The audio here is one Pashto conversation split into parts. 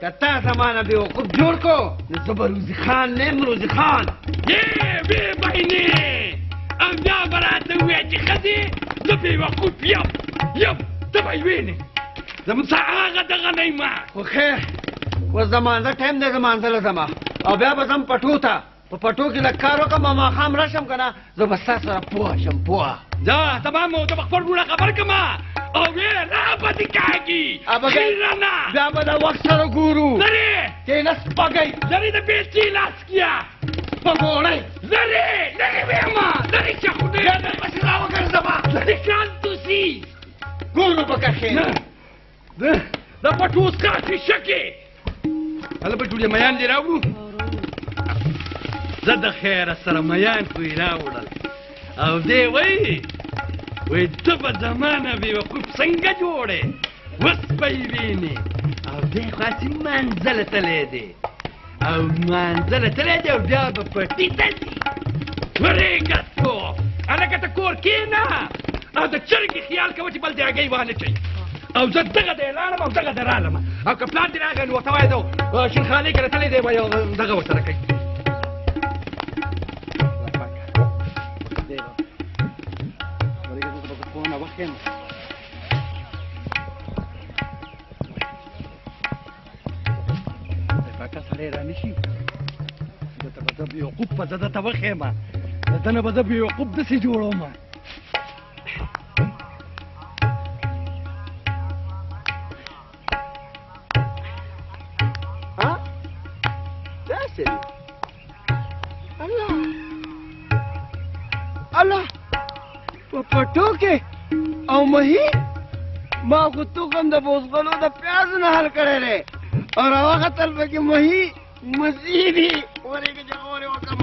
که تا زمانه به وقوف جوړ کو نو زه به روزي خان نه یم روزي خان یې وې بینې او بیا به راته ووایې چې ښځې زه بې وقوف یم یم ته به یې وینې زموږ سره هغه دغه نه یم خو خیر اوس زمانځه ټایم دی زمانځه له زما او بیا به ځم پټو ته په پټو کې لږ کار وکړه ما ماښام راشم که نه زه به ستا سره پوه شم پوه دا سبا مو ته به خپل وروڼه خبر کړم او وې را پسې کاږي خیرانه بیا به د وخت سره ګورو لرې کې نه سپګی لرې د بېلچې لاس کیا سپګوړی لرې لرې ویم لرې چې خو ډېر پسې راوګرځم د کال دوسي ګورو به کښې دا پټو اوس کار شي شکې هله به جوړې میان دې راوړو زه د خیره سره میان خو یې راوړل او دی وایي وایي ته به زما نه بېوقوف څنګه جوړې اوس به یې وینې او دی خو هسې منزله تللی دی او مانځله تللی دی او بیا به پټي ته ځي ورېږه سو هلکه ته کور کېنه او د چرګې خیال کوه چې بل د هګۍ وانه چوي او زه دغه دی لاړم او دغه دی رالم او که پلان دې راغی نو ورته وایه زه شیرخانې کې راتللی دی وایه دغه ورسره کوي Thank you. کاکا سړی را نشي ده ته به زه بیوقوف په زه درته وښیم د ده نه به زه بیوقوف داسې جوړوم الله په پټو کې او مهي ما خو تخم د بوزغلو د پیاز نه حل کړی دی او راوختل پکې مهي مزي دي ورېږه چې غورې وکړم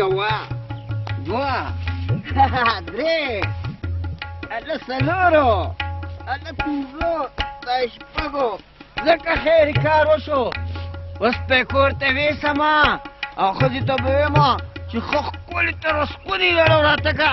یوه دوه درې له څلورو له پنځو د شپږو ځکه خیر کار وشو اوس په کور ته ویسمه او ښځې ته به ویمه چې خو ښکلې تر اوسپنې ویړه راته که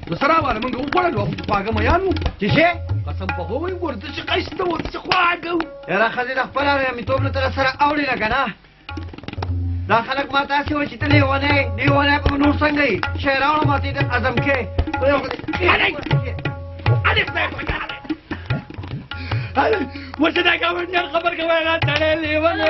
نو سره واله مونږ وخوړل او خواږه میان وو چې شي قسم په هو وي ورته چې قیست وو چې خواږه وو یاره ښځې د خپل امیتوب نه تر سره اوړي نه کنه دا خلک ما تاسې وایي چې ته لیونی لیونی په نور څنګه یې شی راوړه ما ته د عزم کې خدای خدای وسه دا ګاونډیان خبر کوي را تړلې ولې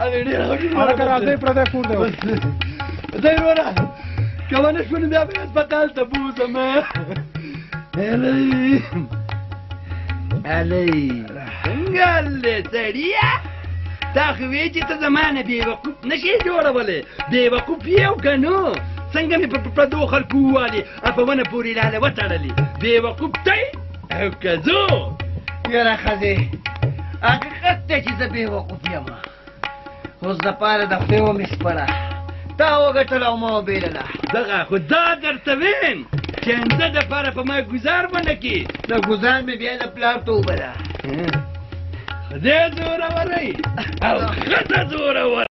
هغه ډیر هغه راځي پر دې کور دی زه وروره کومه شونه بیا په هسپتال ته بوزم هلي هلي څنګه لې سړیا دا خو وی چې ته زمانه بې وقوف نشې جوړولې بې وقوف یو کنو څنګه مې په پردو خلکو ووالې په ونه پورې لاله وتړلې بې وقوب دی او که زو یاره ښځې حقیقت دی چې زه بې وقوف یم اوس دپاره د خدای ومې سپړه تا وګټله او ما وبېلله دغه خو دا درته ویم چې انده دپاره په ما ګزار ونه کړي د ګزار مې بیا د پلار توبه ده خدای زوروری او ښځه زوروره